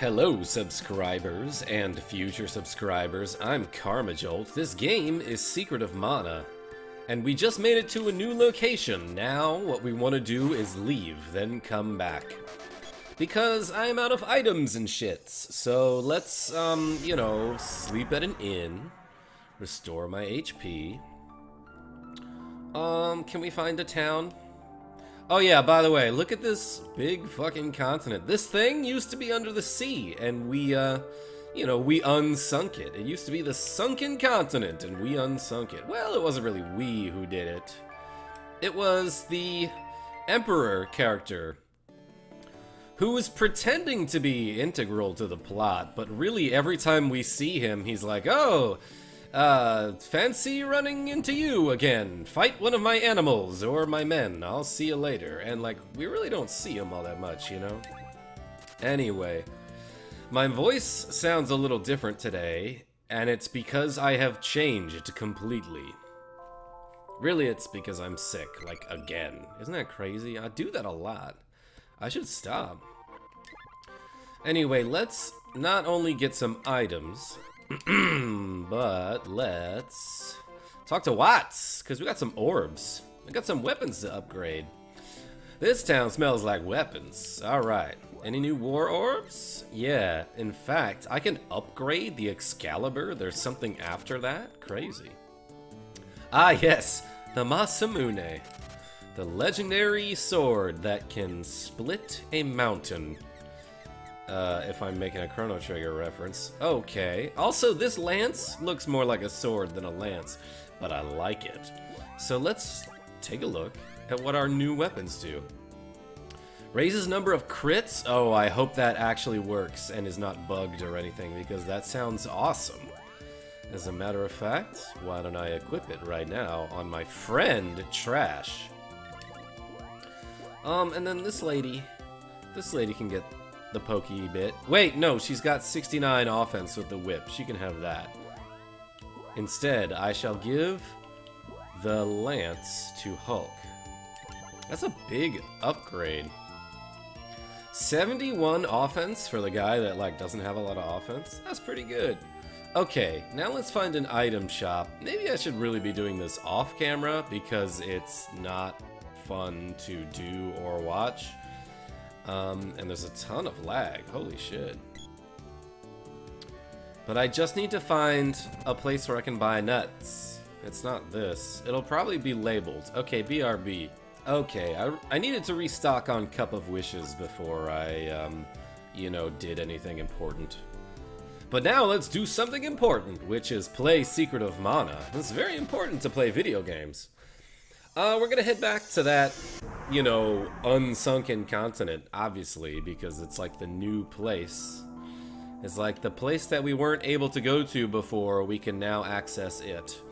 Hello, subscribers and future subscribers. I'm Karmajolt. This game is Secret of Mana, and we just made it to a new location. Now, what we want to do is leave, then come back. Because I'm out of items and shits. So let's, um, you know, sleep at an inn, restore my HP. Um, can we find a town? Oh yeah, by the way, look at this big fucking continent. This thing used to be under the sea, and we, uh, you know, we unsunk it. It used to be the sunken continent, and we unsunk it. Well, it wasn't really we who did it. It was the Emperor character, who was pretending to be integral to the plot, but really every time we see him, he's like, oh, uh, fancy running into you again. Fight one of my animals or my men. I'll see you later. And, like, we really don't see him all that much, you know? Anyway, my voice sounds a little different today, and it's because I have changed completely. Really, it's because I'm sick, like, again. Isn't that crazy? I do that a lot. I should stop. Anyway, let's not only get some items, but let's talk to Watts, because we got some orbs. We got some weapons to upgrade. This town smells like weapons. Alright. Any new war orbs? Yeah, in fact, I can upgrade the Excalibur. There's something after that? Crazy. Ah, yes, the Masamune. The legendary sword that can split a mountain. Uh, if I'm making a Chrono Trigger reference. Okay. Also, this lance looks more like a sword than a lance, but I like it. So let's take a look at what our new weapons do. Raises number of crits? Oh, I hope that actually works and is not bugged or anything, because that sounds awesome. As a matter of fact, why don't I equip it right now on my friend, Trash. Um, and then this lady, this lady can get the pokey bit. Wait, no, she's got 69 offense with the whip. She can have that. Instead, I shall give the lance to Hulk. That's a big upgrade. 71 offense for the guy that like doesn't have a lot of offense. That's pretty good. Okay, now let's find an item shop. Maybe I should really be doing this off camera because it's not fun to do or watch. Um, and there's a ton of lag. Holy shit. But I just need to find a place where I can buy nuts. It's not this. It'll probably be labeled. Okay, BRB. Okay, I, I needed to restock on Cup of Wishes before I, um, you know, did anything important. But now let's do something important, which is play Secret of Mana. It's very important to play video games. Uh, we're gonna head back to that, you know, unsunken continent, obviously, because it's like the new place. It's like the place that we weren't able to go to before, we can now access it.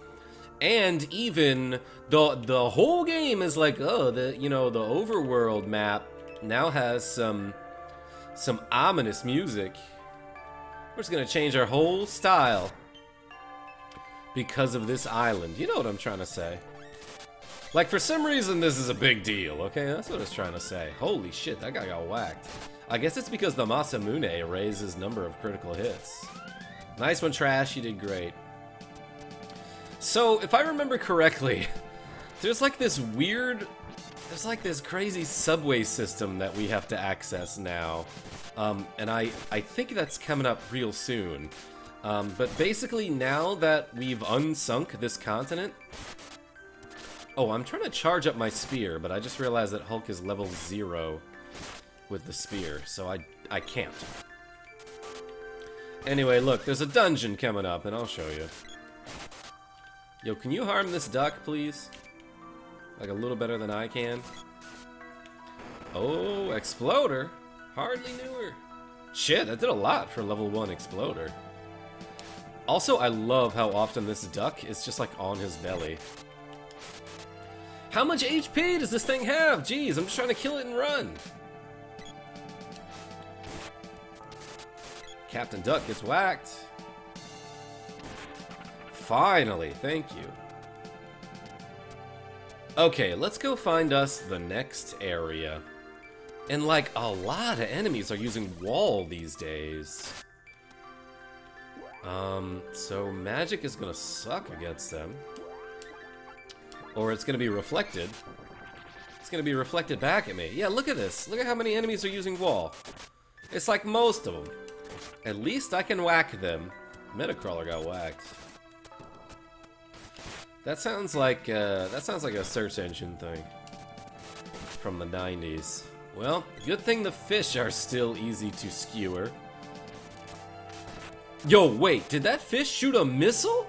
And even the the whole game is like, oh, the you know, the overworld map now has some some ominous music. We're just gonna change our whole style because of this island. You know what I'm trying to say. Like, for some reason, this is a big deal, okay? That's what I was trying to say. Holy shit, that guy got whacked. I guess it's because the Masamune raises number of critical hits. Nice one, Trash. You did great. So, if I remember correctly, there's like this weird... There's like this crazy subway system that we have to access now. Um, and I, I think that's coming up real soon. Um, but basically, now that we've unsunk this continent, Oh, I'm trying to charge up my spear, but I just realized that Hulk is level zero with the spear, so I, I can't. Anyway, look, there's a dungeon coming up, and I'll show you. Yo, can you harm this duck, please? Like a little better than I can? Oh, Exploder. Hardly knew her. Shit, that did a lot for level 1 Exploder. Also, I love how often this duck is just like on his belly. How much HP does this thing have? Jeez, I'm just trying to kill it and run. Captain Duck gets whacked. Finally, thank you. Okay, let's go find us the next area. And like a lot of enemies are using wall these days. Um, so magic is gonna suck against them. Or it's gonna be reflected. It's gonna be reflected back at me. Yeah, look at this. Look at how many enemies are using wall. It's like most of them. At least I can whack them. Metacrawler got whacked. That sounds like uh, that sounds like a search engine thing from the 90s. Well, good thing the fish are still easy to skewer. Yo, wait, did that fish shoot a missile?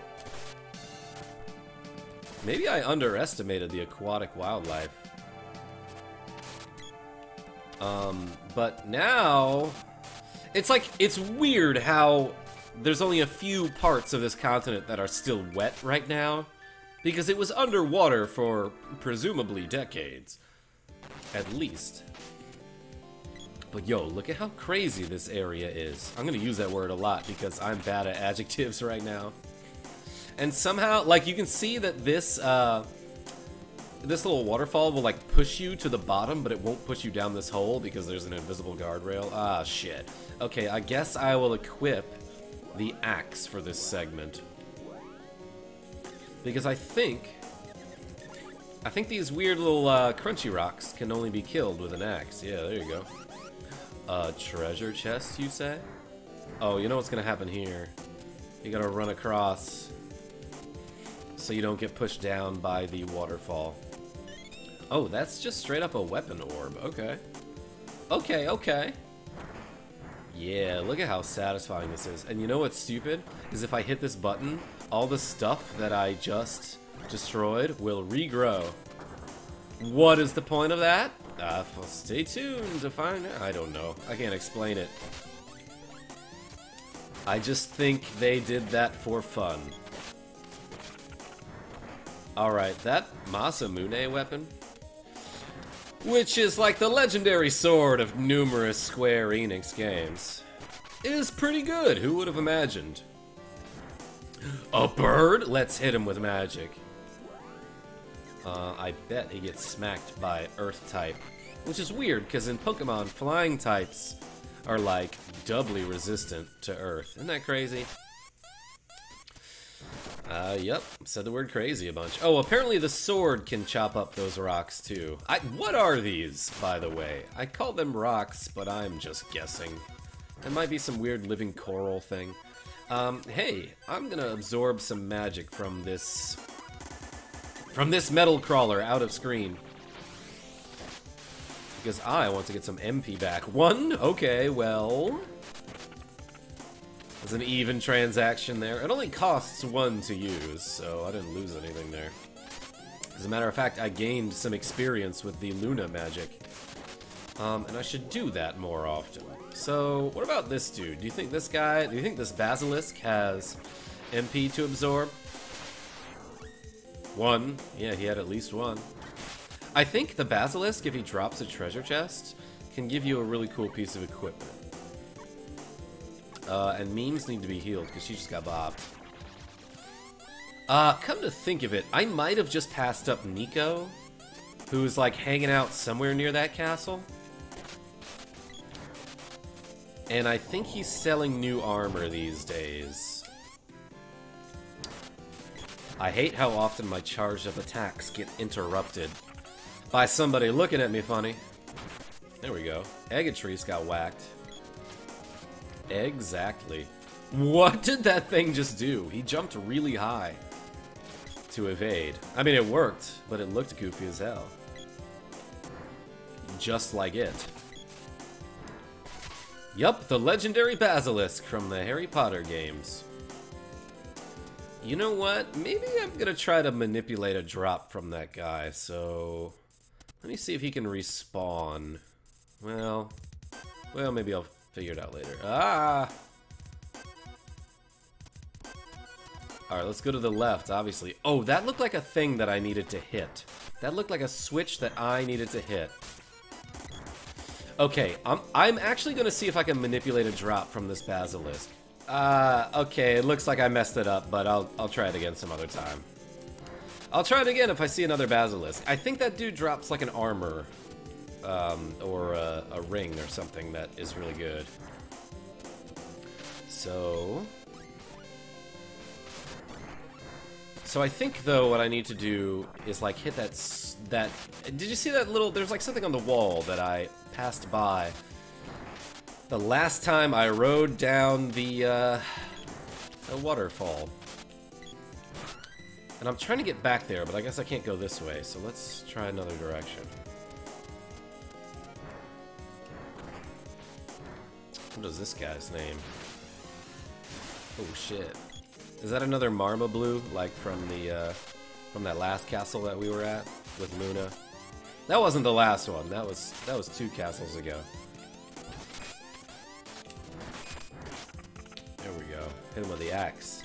Maybe I underestimated the aquatic wildlife. Um, but now... It's like, it's weird how there's only a few parts of this continent that are still wet right now. Because it was underwater for, presumably, decades. At least. But yo, look at how crazy this area is. I'm gonna use that word a lot because I'm bad at adjectives right now. And somehow, like, you can see that this, uh, this little waterfall will, like, push you to the bottom, but it won't push you down this hole because there's an invisible guardrail. Ah, shit. Okay, I guess I will equip the axe for this segment. Because I think... I think these weird little uh, crunchy rocks can only be killed with an axe. Yeah, there you go. A treasure chest, you say? Oh, you know what's gonna happen here. You gotta run across so you don't get pushed down by the waterfall. Oh, that's just straight up a weapon orb. Okay. Okay, okay. Yeah, look at how satisfying this is. And you know what's stupid? Is if I hit this button, all the stuff that I just destroyed will regrow. What is the point of that? Uh, stay tuned to find out. I don't know. I can't explain it. I just think they did that for fun. Alright, that Masamune weapon, which is like the legendary sword of numerous Square Enix games, is pretty good. Who would have imagined? A bird? Let's hit him with magic. Uh, I bet he gets smacked by Earth type. Which is weird, because in Pokemon, flying types are like doubly resistant to Earth. Isn't that crazy? Uh, yep, said the word crazy a bunch. Oh, apparently the sword can chop up those rocks too. I, what are these, by the way? I call them rocks, but I'm just guessing. It might be some weird living coral thing. Um, hey, I'm gonna absorb some magic from this from this metal crawler out of screen. Because I want to get some MP back. One? Okay, well... It's an even transaction there. It only costs one to use, so I didn't lose anything there. As a matter of fact, I gained some experience with the Luna magic. Um, and I should do that more often. So, what about this dude? Do you think this guy, do you think this Basilisk has MP to absorb? One. Yeah, he had at least one. I think the Basilisk, if he drops a treasure chest, can give you a really cool piece of equipment. Uh, and memes need to be healed, because she just got bobbed. Uh, come to think of it, I might have just passed up Nico, who's like hanging out somewhere near that castle. And I think he's selling new armor these days. I hate how often my charge of attacks get interrupted by somebody looking at me funny. There we go. Eggatrice got whacked. Exactly. What did that thing just do? He jumped really high to evade. I mean, it worked, but it looked goofy as hell. Just like it. Yup, the legendary Basilisk from the Harry Potter games. You know what? Maybe I'm gonna try to manipulate a drop from that guy, so... Let me see if he can respawn. Well... Well, maybe I'll figure it out later. Ah! Alright, let's go to the left, obviously. Oh, that looked like a thing that I needed to hit. That looked like a switch that I needed to hit. Okay, I'm, I'm actually going to see if I can manipulate a drop from this Basilisk. Uh, okay, it looks like I messed it up, but I'll, I'll try it again some other time. I'll try it again if I see another Basilisk. I think that dude drops like an armor. Um, or a, a ring or something that is really good. So... So I think though what I need to do is like hit that that did you see that little there's like something on the wall that I passed by the last time I rode down the uh, the waterfall. And I'm trying to get back there, but I guess I can't go this way, so let's try another direction. What is this guy's name? Oh shit. Is that another Marma Blue, like from the, uh, from that last castle that we were at with Luna? That wasn't the last one. That was, that was two castles ago. There we go. Hit him with the axe.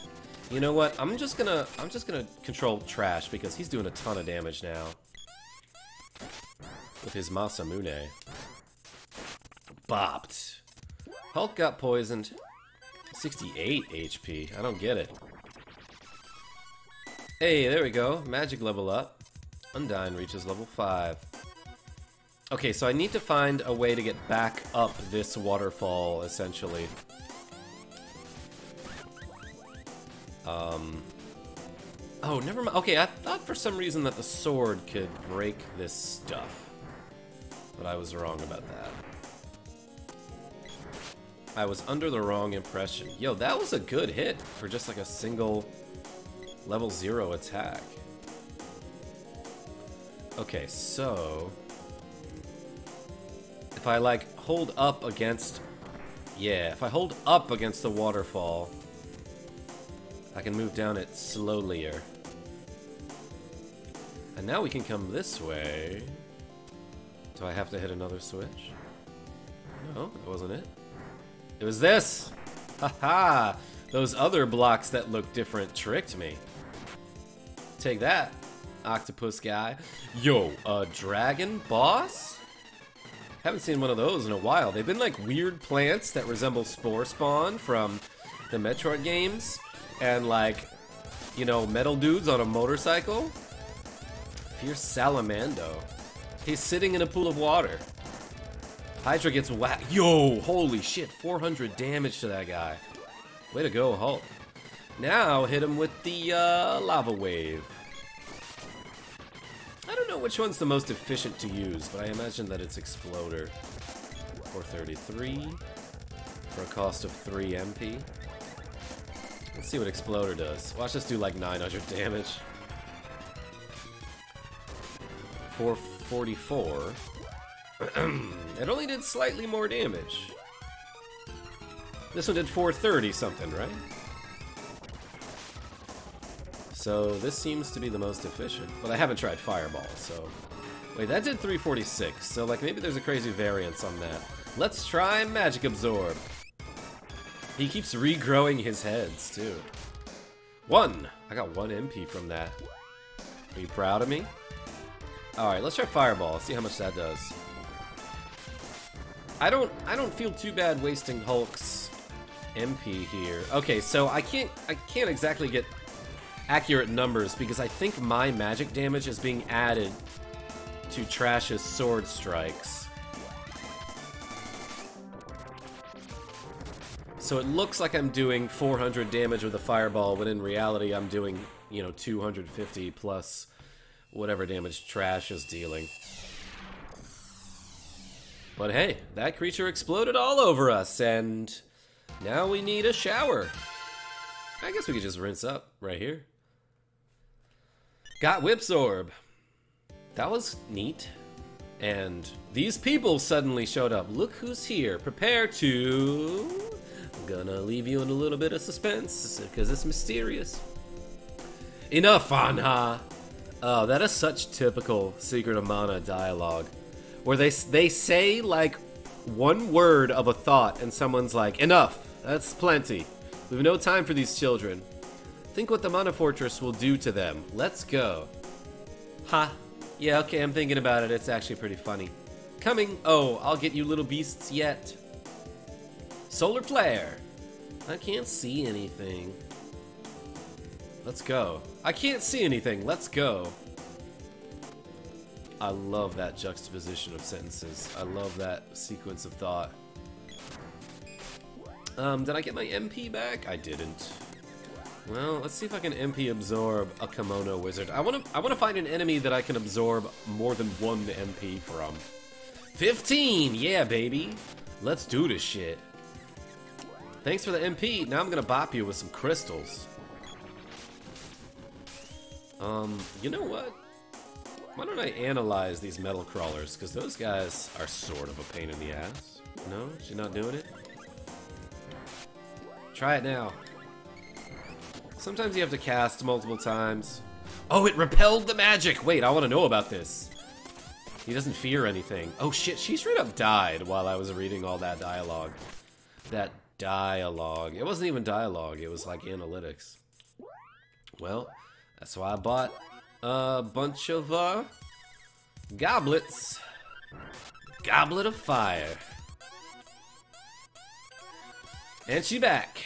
You know what? I'm just gonna, I'm just gonna control Trash because he's doing a ton of damage now. With his Masamune. Bopped. Hulk got poisoned. 68 HP. I don't get it. Hey, there we go. Magic level up. Undyne reaches level 5. Okay, so I need to find a way to get back up this waterfall, essentially. Um... Oh, never mind. Okay, I thought for some reason that the sword could break this stuff. But I was wrong about that. I was under the wrong impression. Yo, that was a good hit for just like a single level zero attack. Okay, so... If I like hold up against... Yeah, if I hold up against the waterfall, I can move down it slowlier. And now we can come this way. Do I have to hit another switch? No, that wasn't it. It was this! Haha! Those other blocks that look different tricked me. Take that, octopus guy. Yo, a dragon boss? Haven't seen one of those in a while. They've been like weird plants that resemble Spore Spawn from the Metroid games. And like, you know, metal dudes on a motorcycle. Fierce Salamando. He's sitting in a pool of water. Hydra gets whacked. Yo, holy shit, 400 damage to that guy. Way to go, Hulk. Now hit him with the uh, lava wave. I don't know which one's the most efficient to use, but I imagine that it's Exploder. 433 for a cost of 3 MP. Let's see what Exploder does. Watch this do like 900 damage. 444. it only did slightly more damage. This one did 430 something, right? So this seems to be the most efficient. But I haven't tried Fireball, so... Wait, that did 346, so like maybe there's a crazy variance on that. Let's try Magic Absorb. He keeps regrowing his heads, too. One! I got one MP from that. Are you proud of me? Alright, let's try Fireball, see how much that does. I don't I don't feel too bad wasting Hulk's MP here. Okay, so I can't I can't exactly get accurate numbers because I think my magic damage is being added to Trash's sword strikes. So it looks like I'm doing 400 damage with a fireball, but in reality I'm doing, you know, 250 plus whatever damage Trash is dealing. But hey, that creature exploded all over us, and now we need a shower. I guess we could just rinse up right here. Got Whipsorb. That was neat. And these people suddenly showed up. Look who's here. Prepare to... I'm gonna leave you in a little bit of suspense, because it's mysterious. Enough, Fanha! Oh, that is such typical Secret of Mana dialogue where they they say like one word of a thought and someone's like, "Enough. That's plenty. We have no time for these children. Think what the Mana Fortress will do to them. Let's go." Ha. Yeah, okay, I'm thinking about it. It's actually pretty funny. Coming. Oh, I'll get you little beasts yet. Solar flare. I can't see anything. Let's go. I can't see anything. Let's go. I love that juxtaposition of sentences. I love that sequence of thought. Um, did I get my MP back? I didn't. Well, let's see if I can MP absorb a Kimono Wizard. I want to I want to find an enemy that I can absorb more than one MP from. 15! Yeah, baby! Let's do this shit. Thanks for the MP. Now I'm gonna bop you with some crystals. Um, you know what? Why don't I analyze these metal crawlers? Because those guys are sort of a pain in the ass. No? She's not doing it? Try it now. Sometimes you have to cast multiple times. Oh, it repelled the magic! Wait, I want to know about this. He doesn't fear anything. Oh shit, she straight up died while I was reading all that dialogue. That dialogue. It wasn't even dialogue, it was like analytics. Well, that's why I bought a bunch of uh, goblets. Goblet of Fire. And she back.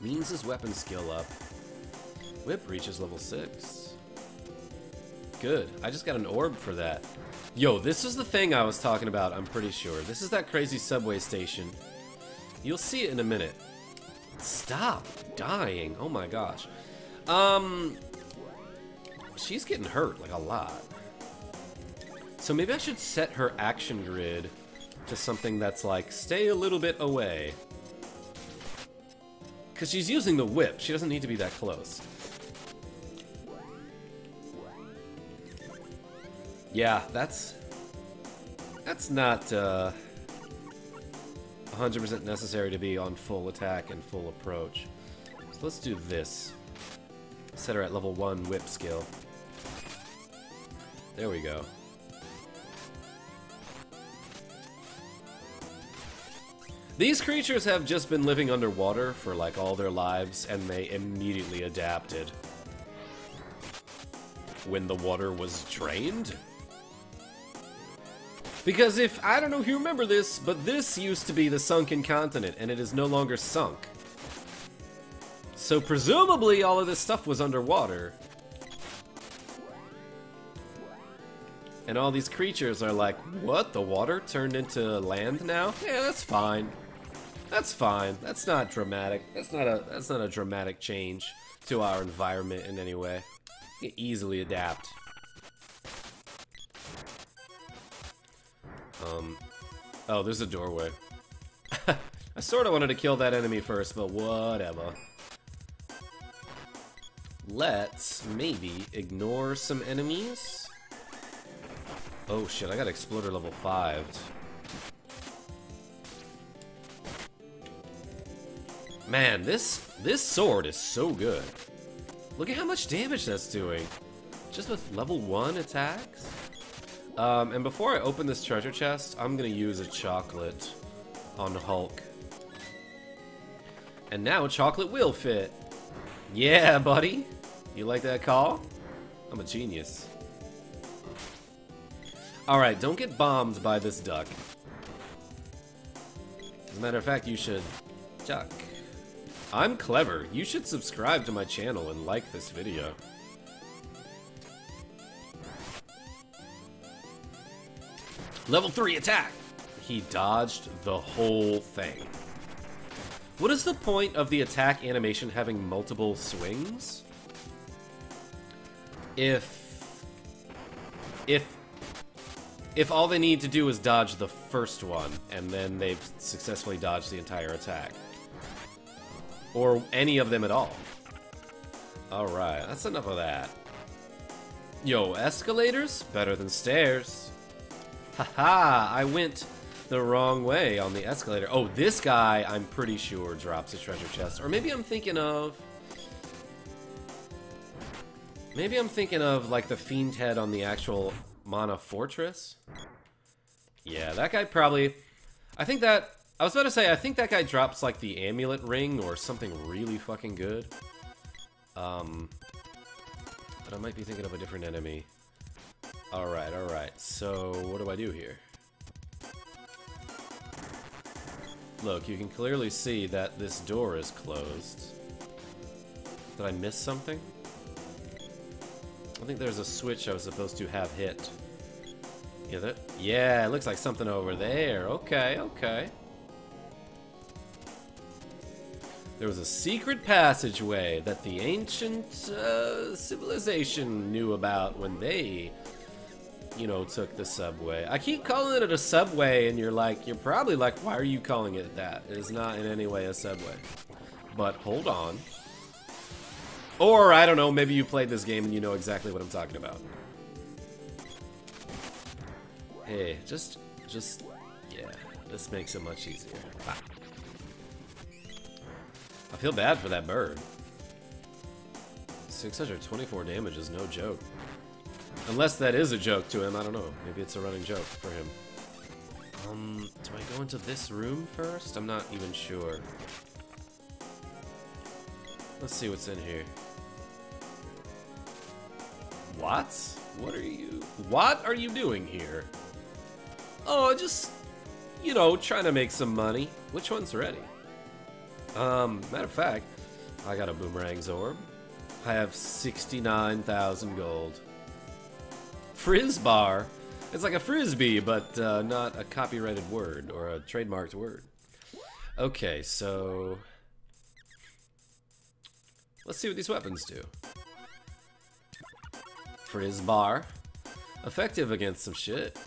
Means his weapon skill up. Whip reaches level 6. Good. I just got an orb for that. Yo, this is the thing I was talking about, I'm pretty sure. This is that crazy subway station. You'll see it in a minute. Stop dying. Oh my gosh. Um, she's getting hurt, like a lot. So maybe I should set her action grid to something that's like, stay a little bit away. Because she's using the whip. She doesn't need to be that close. Yeah, that's... That's not, uh... 100% necessary to be on full attack and full approach. So let's do this. Set her at level 1 whip skill. There we go. These creatures have just been living underwater for like all their lives and they immediately adapted. When the water was drained? Because if, I don't know if you remember this, but this used to be the sunken continent and it is no longer sunk. So presumably all of this stuff was underwater. And all these creatures are like, what? The water turned into land now? Yeah, that's fine. That's fine. That's not dramatic. That's not a that's not a dramatic change to our environment in any way. You can easily adapt. Um Oh, there's a doorway. I sort of wanted to kill that enemy first, but whatever. Let's maybe ignore some enemies. Oh shit, I got Exploder level 5. Man, this this sword is so good. Look at how much damage that's doing. Just with level 1 attacks. Um, and before I open this treasure chest, I'm gonna use a chocolate on Hulk. And now chocolate will fit. Yeah, buddy. You like that call? I'm a genius. Alright, don't get bombed by this duck. As a matter of fact, you should duck. I'm clever. You should subscribe to my channel and like this video. Level 3 attack! He dodged the whole thing. What is the point of the attack animation having multiple swings? If... If... If all they need to do is dodge the first one, and then they've successfully dodged the entire attack. Or any of them at all. Alright, that's enough of that. Yo, escalators? Better than stairs. Haha, I went the wrong way on the escalator. Oh, this guy, I'm pretty sure, drops a treasure chest. Or maybe I'm thinking of... Maybe I'm thinking of, like, the Fiend Head on the actual Mana Fortress? Yeah, that guy probably... I think that I was about to say, I think that guy drops like the amulet ring or something really fucking good. Um, but I might be thinking of a different enemy. Alright, alright. So, what do I do here? Look, you can clearly see that this door is closed. Did I miss something? I think there's a switch I was supposed to have hit. Yeah, that, yeah, it looks like something over there. Okay, okay. There was a secret passageway that the ancient uh, civilization knew about when they, you know, took the subway. I keep calling it a subway, and you're like, you're probably like, why are you calling it that? It is not in any way a subway. But hold on. Or, I don't know, maybe you played this game and you know exactly what I'm talking about. Hey, just, just, yeah, this makes it much easier. I feel bad for that bird. 624 damage is no joke. Unless that is a joke to him, I don't know. Maybe it's a running joke for him. Um, do I go into this room first? I'm not even sure. Let's see what's in here. What? What are you... What are you doing here? Oh, just, you know, trying to make some money. Which one's ready? Um, matter of fact, I got a Boomerang's Orb. I have 69,000 gold. Frizbar. It's like a frisbee, but uh, not a copyrighted word or a trademarked word. Okay, so... Let's see what these weapons do. Frizbar. Effective against some shit.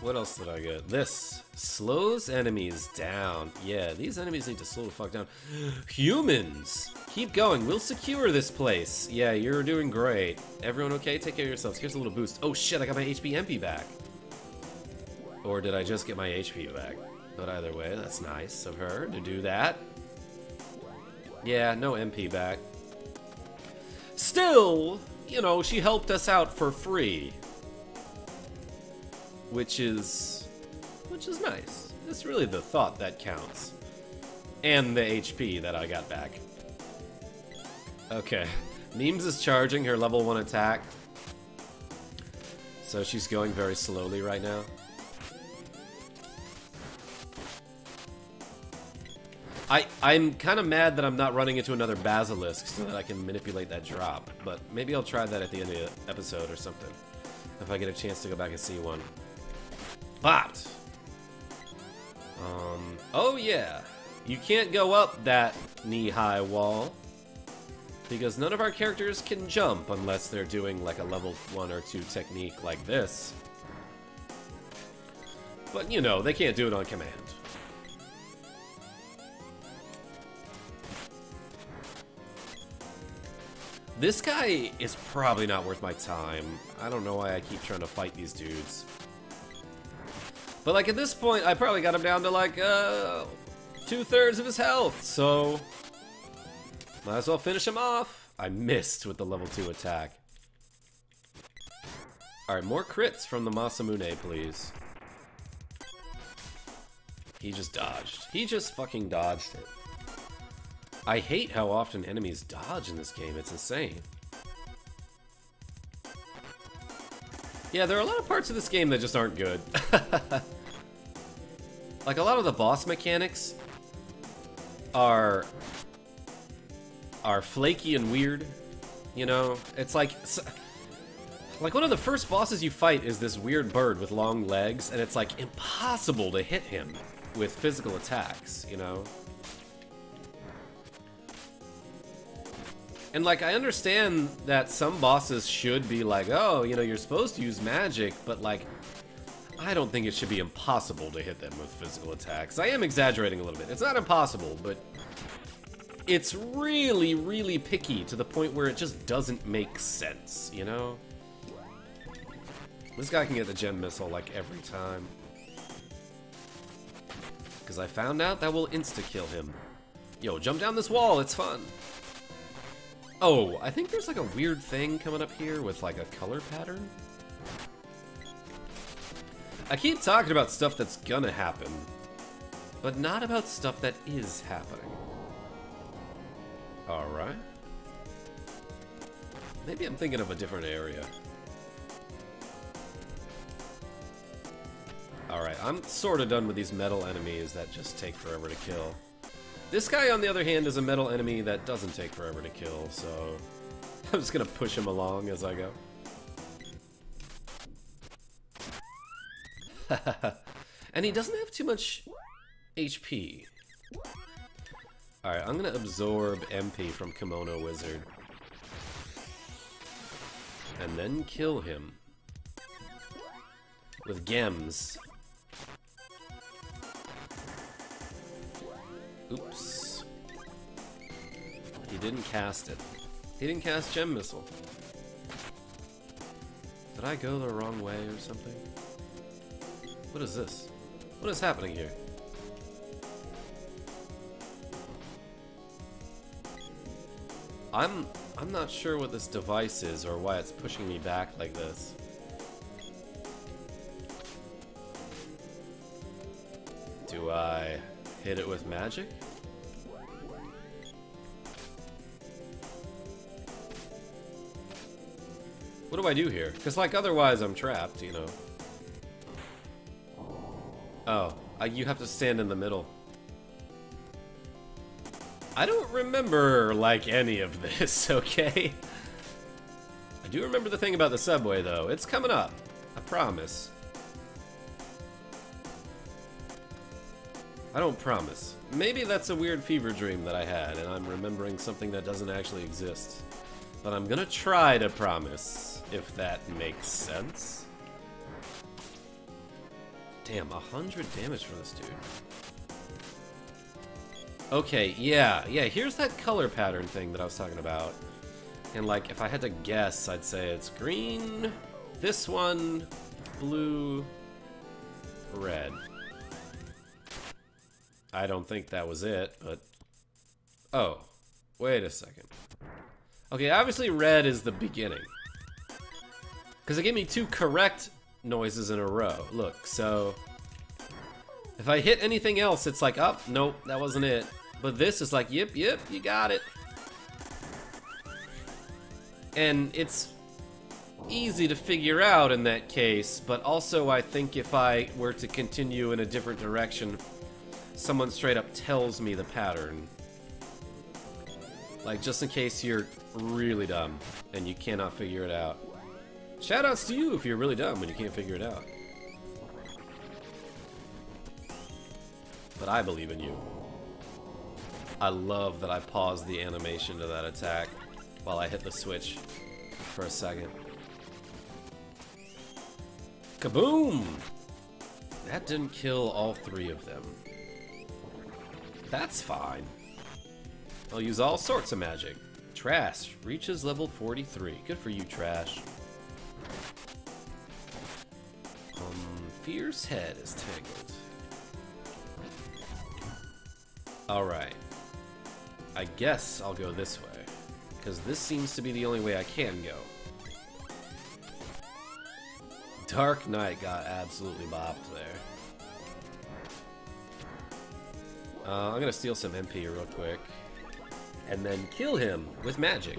What else did I get? This. Slows enemies down. Yeah, these enemies need to slow the fuck down. Humans! Keep going. We'll secure this place. Yeah, you're doing great. Everyone okay? Take care of yourselves. Here's a little boost. Oh shit, I got my HP MP back. Or did I just get my HP back? But either way, that's nice of her to do that. Yeah, no MP back. Still, you know, she helped us out for free which is which is nice. It's really the thought that counts. And the HP that I got back. Okay. Memes is charging her level 1 attack. So she's going very slowly right now. I, I'm kind of mad that I'm not running into another Basilisk so that I can manipulate that drop. But maybe I'll try that at the end of the episode or something. If I get a chance to go back and see one. But, um, oh yeah, you can't go up that knee-high wall because none of our characters can jump unless they're doing like a level 1 or 2 technique like this. But, you know, they can't do it on command. This guy is probably not worth my time. I don't know why I keep trying to fight these dudes. But like at this point, I probably got him down to like uh, two thirds of his health. So might as well finish him off. I missed with the level two attack. All right, more crits from the Masamune, please. He just dodged. He just fucking dodged it. I hate how often enemies dodge in this game. It's insane. Yeah, there are a lot of parts of this game that just aren't good. Like, a lot of the boss mechanics are... are flaky and weird, you know? It's like... Like, one of the first bosses you fight is this weird bird with long legs, and it's, like, impossible to hit him with physical attacks, you know? And, like, I understand that some bosses should be like, oh, you know, you're supposed to use magic, but, like, I don't think it should be impossible to hit them with physical attacks. I am exaggerating a little bit. It's not impossible, but it's really, really picky to the point where it just doesn't make sense, you know? This guy can get the gem missile like every time. Because I found out that will insta-kill him. Yo, jump down this wall, it's fun. Oh, I think there's like a weird thing coming up here with like a color pattern. I keep talking about stuff that's gonna happen, but not about stuff that is happening. Alright. Maybe I'm thinking of a different area. Alright, I'm sort of done with these metal enemies that just take forever to kill. This guy, on the other hand, is a metal enemy that doesn't take forever to kill, so... I'm just gonna push him along as I go. and he doesn't have too much HP. Alright, I'm gonna absorb MP from Kimono Wizard. And then kill him. With Gems. Oops. He didn't cast it. He didn't cast Gem Missile. Did I go the wrong way or something? What is this? What is happening here? I'm I'm not sure what this device is or why it's pushing me back like this. Do I hit it with magic? What do I do here? Because, like, otherwise I'm trapped, you know. Oh, I, you have to stand in the middle. I don't remember, like, any of this, okay? I do remember the thing about the subway, though. It's coming up. I promise. I don't promise. Maybe that's a weird fever dream that I had, and I'm remembering something that doesn't actually exist. But I'm gonna try to promise, if that makes sense. Damn, a hundred damage from this dude. Okay, yeah, yeah, here's that color pattern thing that I was talking about. And like, if I had to guess, I'd say it's green, this one, blue, red. I don't think that was it, but... Oh, wait a second. Okay, obviously red is the beginning. Because it gave me two correct noises in a row. Look, so... If I hit anything else, it's like, oh, nope, that wasn't it. But this is like, yep, yep, you got it. And it's easy to figure out in that case, but also I think if I were to continue in a different direction, someone straight up tells me the pattern. Like, just in case you're really dumb and you cannot figure it out. Shoutouts to you if you're really dumb when you can't figure it out. But I believe in you. I love that I paused the animation to that attack while I hit the switch for a second. Kaboom! That didn't kill all three of them. That's fine. I'll use all sorts of magic. Trash reaches level 43. Good for you, Trash. Um, Fierce Head is tangled. Alright. I guess I'll go this way. Because this seems to be the only way I can go. Dark Knight got absolutely bopped there. Uh, I'm gonna steal some MP real quick. And then kill him with magic.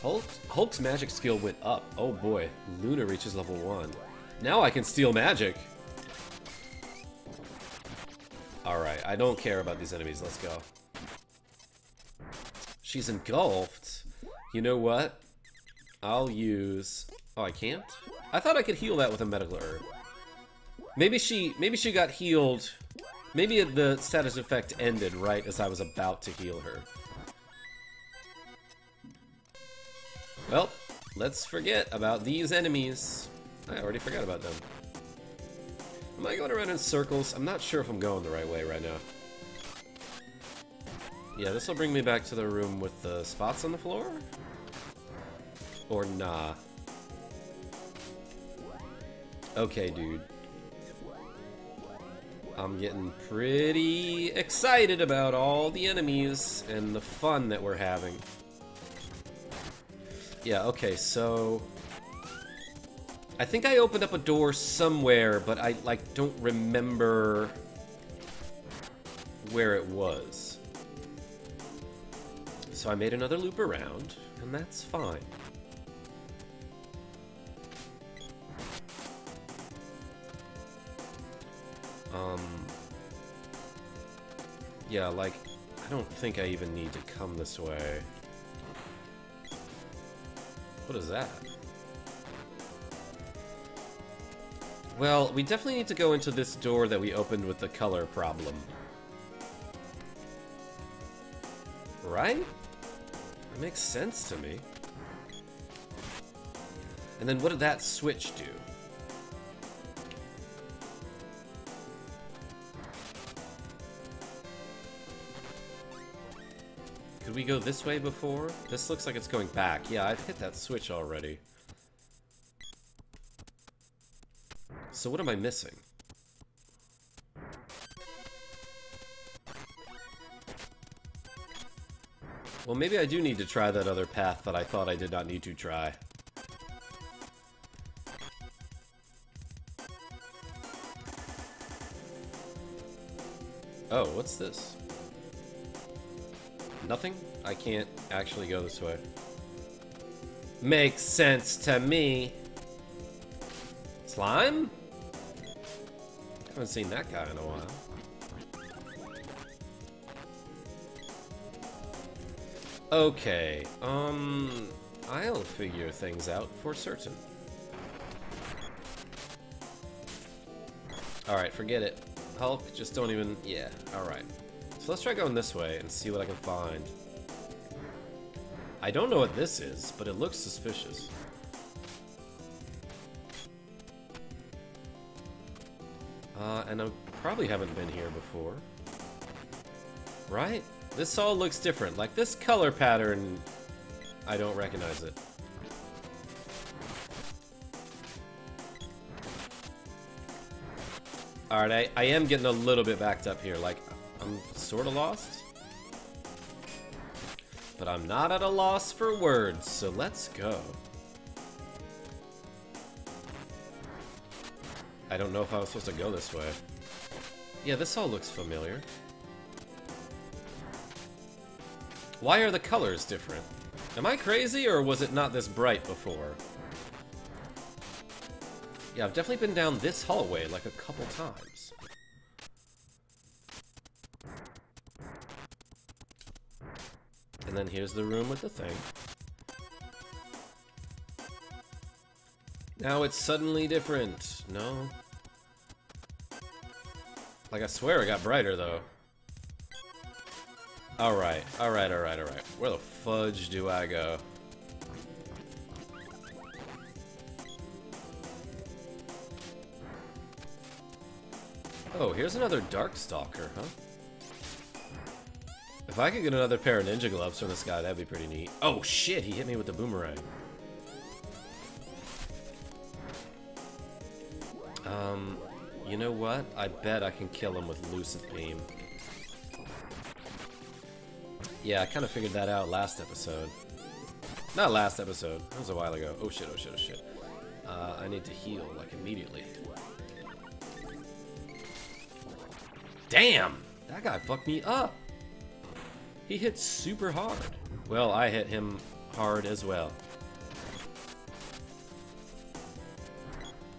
Hulk's, Hulk's magic skill went up. Oh boy, Luna reaches level 1. Now I can steal magic. Alright, I don't care about these enemies. Let's go. She's engulfed. You know what? I'll use... Oh, I can't? I thought I could heal that with a medical herb. Maybe she maybe she got healed. Maybe the status effect ended right as I was about to heal her. Well, let's forget about these enemies. I already forgot about them. Am I going around in circles? I'm not sure if I'm going the right way right now. Yeah, this will bring me back to the room with the spots on the floor? Or nah? Okay, dude. I'm getting pretty excited about all the enemies and the fun that we're having. Yeah, okay, so... I think I opened up a door somewhere, but I, like, don't remember where it was. So I made another loop around, and that's fine. Um, yeah, like, I don't think I even need to come this way. What is that? Well, we definitely need to go into this door that we opened with the color problem. Right? That makes sense to me. And then what did that switch do? Could we go this way before? This looks like it's going back. Yeah, I've hit that switch already. So what am I missing? Well, maybe I do need to try that other path that I thought I did not need to try. Oh, what's this? Nothing? I can't actually go this way. Makes sense to me. Slime? Haven't seen that guy in a while. Okay, um, I'll figure things out for certain. Alright, forget it. Hulk, just don't even, yeah, alright. So let's try going this way and see what I can find. I don't know what this is, but it looks suspicious. Uh, and I probably haven't been here before. Right? This all looks different. Like, this color pattern, I don't recognize it. Alright, I, I am getting a little bit backed up here. Like, I'm sort of lost. But I'm not at a loss for words, so let's go. I don't know if I was supposed to go this way. Yeah, this all looks familiar. Why are the colors different? Am I crazy, or was it not this bright before? Yeah, I've definitely been down this hallway like a couple times. And then here's the room with the thing. Now it's suddenly different. No. Like, I swear it got brighter, though. Alright, alright, alright, alright. Where the fudge do I go? Oh, here's another Darkstalker, huh? If I could get another pair of ninja gloves from this guy, that'd be pretty neat. Oh shit, he hit me with the boomerang. Um, you know what? I bet I can kill him with Lucid Beam. Yeah, I kind of figured that out last episode. Not last episode. That was a while ago. Oh shit, oh shit, oh shit. Uh, I need to heal, like, immediately. Damn! That guy fucked me up! He hit super hard. Well, I hit him hard as well.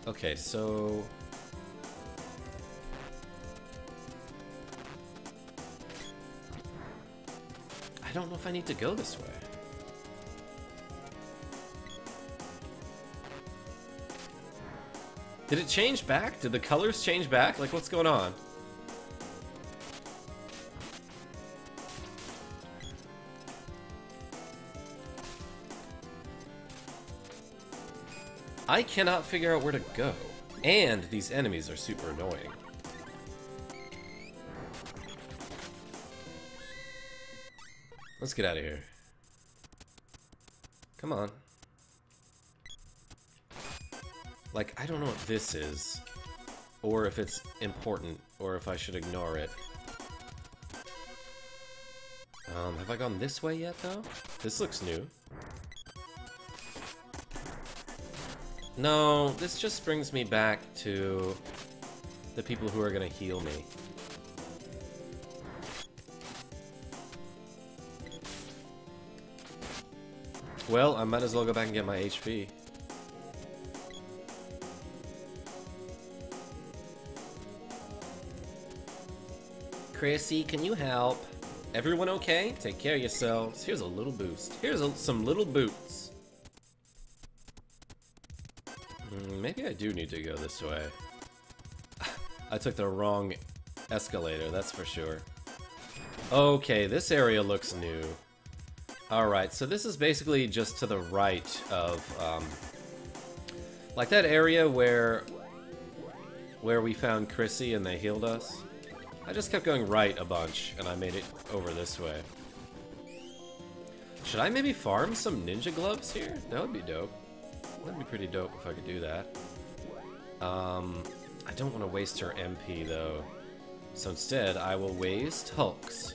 Okay, so... don't know if I need to go this way. Did it change back? Did the colors change back? Like, what's going on? I cannot figure out where to go. And these enemies are super annoying. Let's get out of here. Come on. Like, I don't know what this is. Or if it's important, or if I should ignore it. Um, have I gone this way yet, though? This looks new. No, this just brings me back to the people who are gonna heal me. Well, I might as well go back and get my HP. Chrissy, can you help? Everyone okay? Take care of yourselves. Here's a little boost. Here's a, some little boots. Mm, maybe I do need to go this way. I took the wrong escalator, that's for sure. Okay, this area looks new. Alright, so this is basically just to the right of, um, like that area where, where we found Chrissy and they healed us. I just kept going right a bunch, and I made it over this way. Should I maybe farm some ninja gloves here? That would be dope. That'd be pretty dope if I could do that. Um, I don't want to waste her MP, though. So instead, I will waste Hulk's.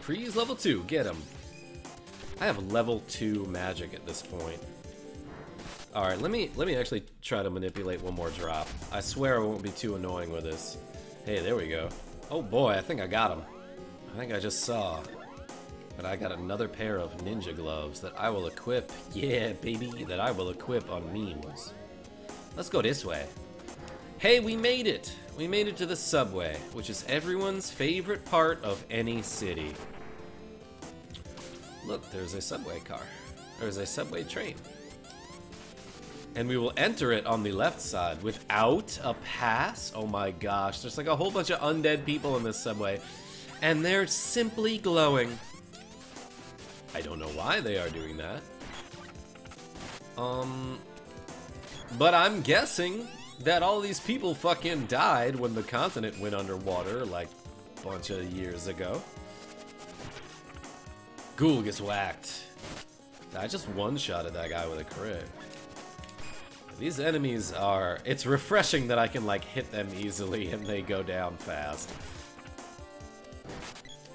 Freeze level 2, get him. I have level 2 magic at this point. Alright, let me let me actually try to manipulate one more drop. I swear I won't be too annoying with this. Hey, there we go. Oh boy, I think I got him. I think I just saw. But I got another pair of ninja gloves that I will equip. Yeah, baby, that I will equip on memes. Let's go this way. Hey, we made it! We made it to the subway, which is everyone's favorite part of any city. Look, there's a subway car. There's a subway train and we will enter it on the left side without a pass. Oh my gosh, there's like a whole bunch of undead people in this subway, and they're simply glowing. I don't know why they are doing that. Um, but I'm guessing that all these people fucking died when the continent went underwater like a bunch of years ago. Ghoul gets whacked. I just one-shotted that guy with a crit. These enemies are... It's refreshing that I can, like, hit them easily and they go down fast.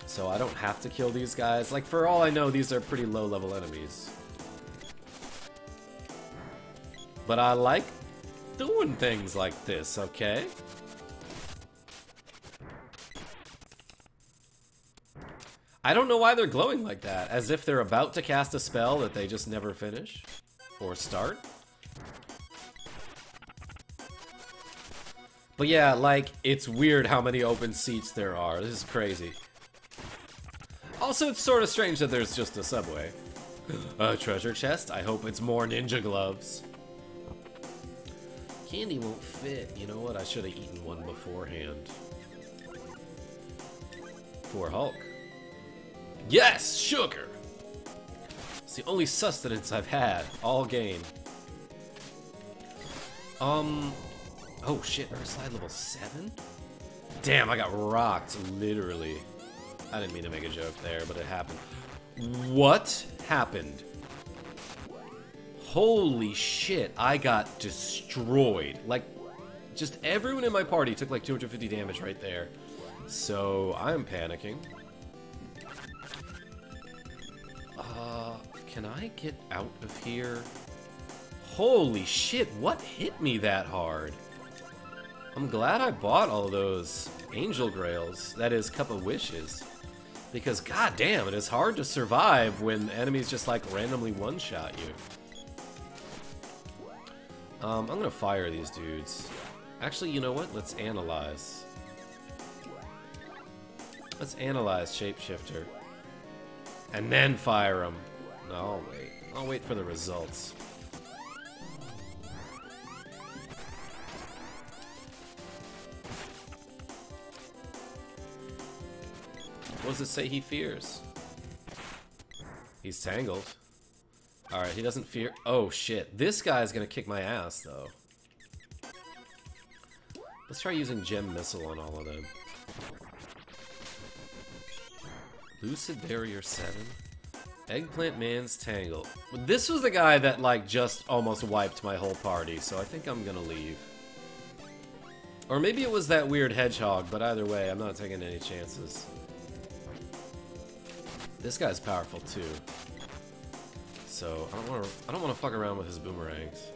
So I don't have to kill these guys. Like, for all I know, these are pretty low-level enemies. But I like doing things like this, okay? I don't know why they're glowing like that, as if they're about to cast a spell that they just never finish or start. But yeah, like, it's weird how many open seats there are. This is crazy. Also, it's sort of strange that there's just a subway. a treasure chest? I hope it's more ninja gloves. Candy won't fit. You know what? I should have eaten one beforehand. For Hulk. Yes! Sugar! It's the only sustenance I've had all game. Um, Oh shit, Earth Slide level 7? Damn, I got rocked, literally. I didn't mean to make a joke there, but it happened. What happened? Holy shit, I got destroyed. Like, just everyone in my party took like 250 damage right there. So, I'm panicking. Uh, can I get out of here? Holy shit, what hit me that hard? I'm glad I bought all those Angel Grails, that is, Cup of Wishes. Because goddamn, it is hard to survive when enemies just like randomly one-shot you. Um, I'm gonna fire these dudes. Actually, you know what? Let's analyze. Let's analyze Shapeshifter. And then fire him. No, I'll wait. I'll wait for the results. What does it say he fears? He's tangled. Alright, he doesn't fear- Oh shit. This guy's gonna kick my ass, though. Let's try using Gem Missile on all of them. Lucid Barrier 7? Eggplant Man's Tangle. This was the guy that, like, just almost wiped my whole party, so I think I'm gonna leave. Or maybe it was that weird hedgehog, but either way, I'm not taking any chances. This guy's powerful too. So I don't want to. I don't want to fuck around with his boomerangs.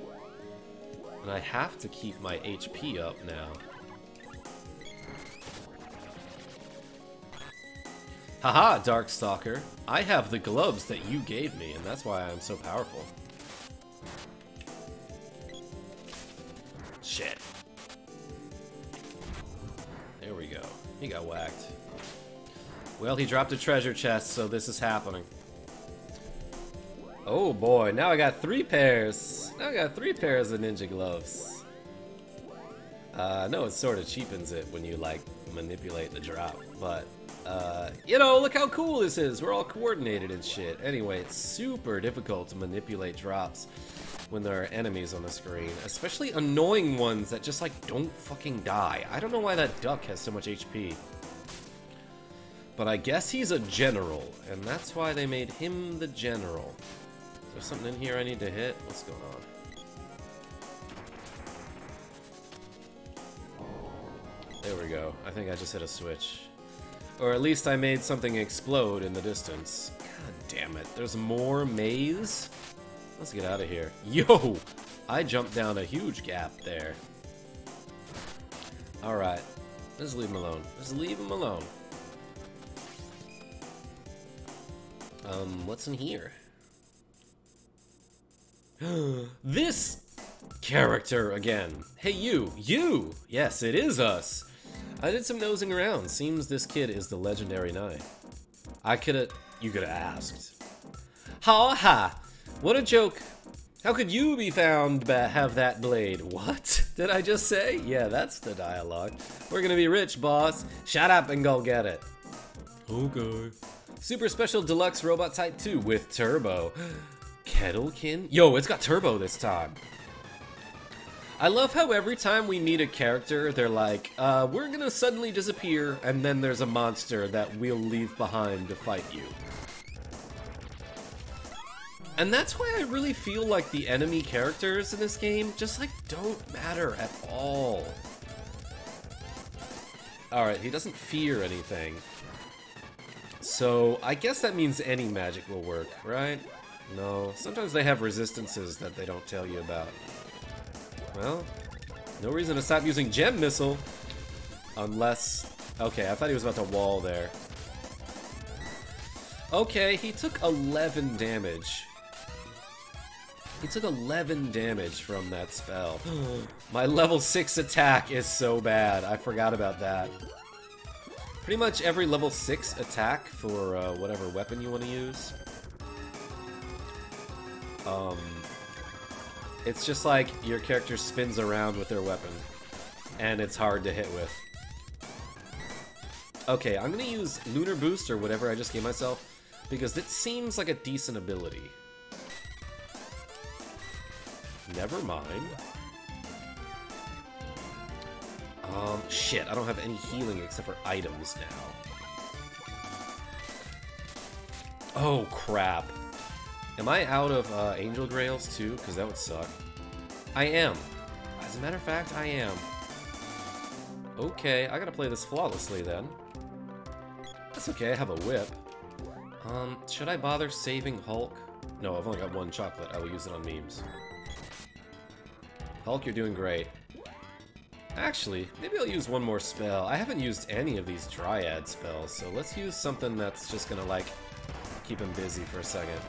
And I have to keep my HP up now. Haha, Darkstalker. I have the gloves that you gave me, and that's why I'm so powerful. Shit. There we go. He got whacked. Well, he dropped a treasure chest, so this is happening. Oh boy, now I got three pairs. Now I got three pairs of ninja gloves. Uh, know it sort of cheapens it when you, like, manipulate the drop, but, uh, you know, look how cool this is. We're all coordinated and shit. Anyway, it's super difficult to manipulate drops when there are enemies on the screen, especially annoying ones that just, like, don't fucking die. I don't know why that duck has so much HP. But I guess he's a general, and that's why they made him the general. There something in here I need to hit? What's going on? There we go. I think I just hit a switch. Or at least I made something explode in the distance. God damn it. There's more maze? Let's get out of here. Yo! I jumped down a huge gap there. Alright. Just leave him alone. Just leave him alone. Um, what's in here? this character again. Hey, you. You! Yes, it is us. I did some nosing around. Seems this kid is the legendary knight. I could've... You could've asked. Ha ha! What a joke. How could you be found have that blade? What? Did I just say? Yeah, that's the dialogue. We're gonna be rich, boss. Shut up and go get it. Okay. Super Special Deluxe Robot Type 2 with Turbo. Kettlekin? Yo, it's got Turbo this time. I love how every time we meet a character, they're like, uh, we're gonna suddenly disappear, and then there's a monster that we'll leave behind to fight you. And that's why I really feel like the enemy characters in this game just, like, don't matter at all. Alright, he doesn't fear anything. So, I guess that means any magic will work, right? No, sometimes they have resistances that they don't tell you about. Well, no reason to stop using Gem Missile. Unless... Okay, I thought he was about to wall there. Okay, he took 11 damage. He took 11 damage from that spell. My level 6 attack is so bad. I forgot about that. Pretty much every level 6 attack for uh, whatever weapon you want to use. Um, it's just like your character spins around with their weapon, and it's hard to hit with. Okay, I'm gonna use Lunar Boost or whatever I just gave myself, because it seems like a decent ability. Never mind. Um, shit, I don't have any healing except for items now. Oh, crap. Am I out of uh, Angel Grails too? Because that would suck. I am. As a matter of fact, I am. Okay, I gotta play this flawlessly then. That's okay, I have a whip. Um, should I bother saving Hulk? No, I've only got one chocolate. I will use it on memes. Hulk, you're doing great. Actually, maybe I'll use one more spell. I haven't used any of these Dryad spells, so let's use something that's just gonna, like, keep him busy for a second.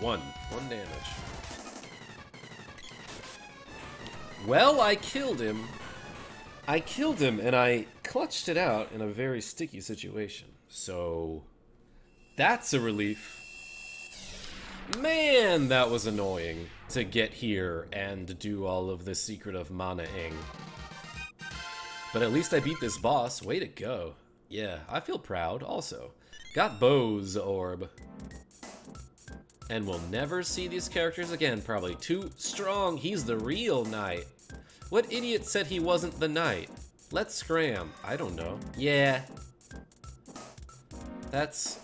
One. One damage. Well, I killed him. I killed him, and I clutched it out in a very sticky situation. So, that's a relief. Man, that was annoying to get here and do all of the Secret of Mana-ing. But at least I beat this boss. Way to go. Yeah, I feel proud also. Got Bow's Orb. And we'll never see these characters again, probably. Too strong, he's the real knight. What idiot said he wasn't the knight? Let's scram. I don't know. Yeah. That's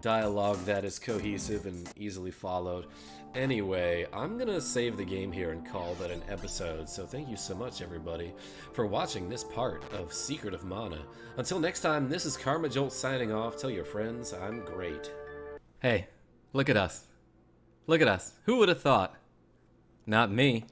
dialogue that is cohesive and easily followed. Anyway, I'm gonna save the game here and call that an episode, so thank you so much everybody for watching this part of Secret of Mana. Until next time, this is Karma Jolt signing off. Tell your friends I'm great. Hey, look at us. Look at us. Who would have thought? Not me.